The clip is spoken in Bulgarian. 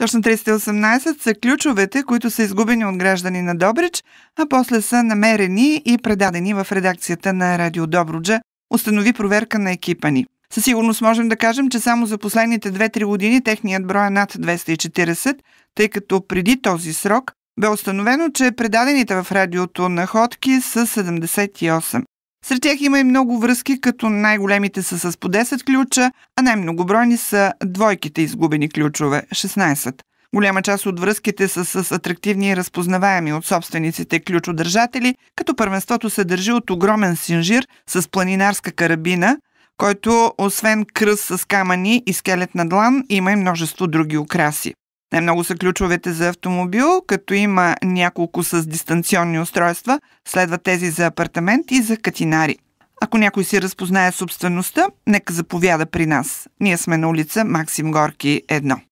Точно 318 са ключовете, които са изгубени от граждани на Добрич, а после са намерени и предадени в редакцията на Радио Добруджа, установи проверка на екипа ни. Със сигурност можем да кажем, че само за последните 2-3 години техният брой е над 240, тъй като преди този срок бе установено, че предадените в радиото находки са 78. Сред тях има и много връзки, като най-големите са с по 10 ключа, а най-многобройни са двойките изгубени ключове – 16. Голяма част от връзките са с атрактивни и разпознаваеми от собствениците ключодържатели, като първенството се държи от огромен синжир с планинарска карабина, който освен кръс с камъни и скелет на длан, има и множество други украси. Най-много са ключовете за автомобил, като има няколко с дистанционни устройства, следват тези за апартамент и за катинари. Ако някой си разпознае собствеността, нека заповяда при нас. Ние сме на улица Максим Горки 1.